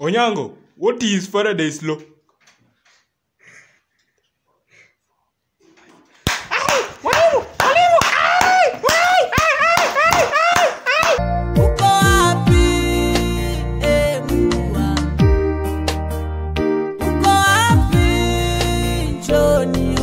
onyango what is faradays law Johnny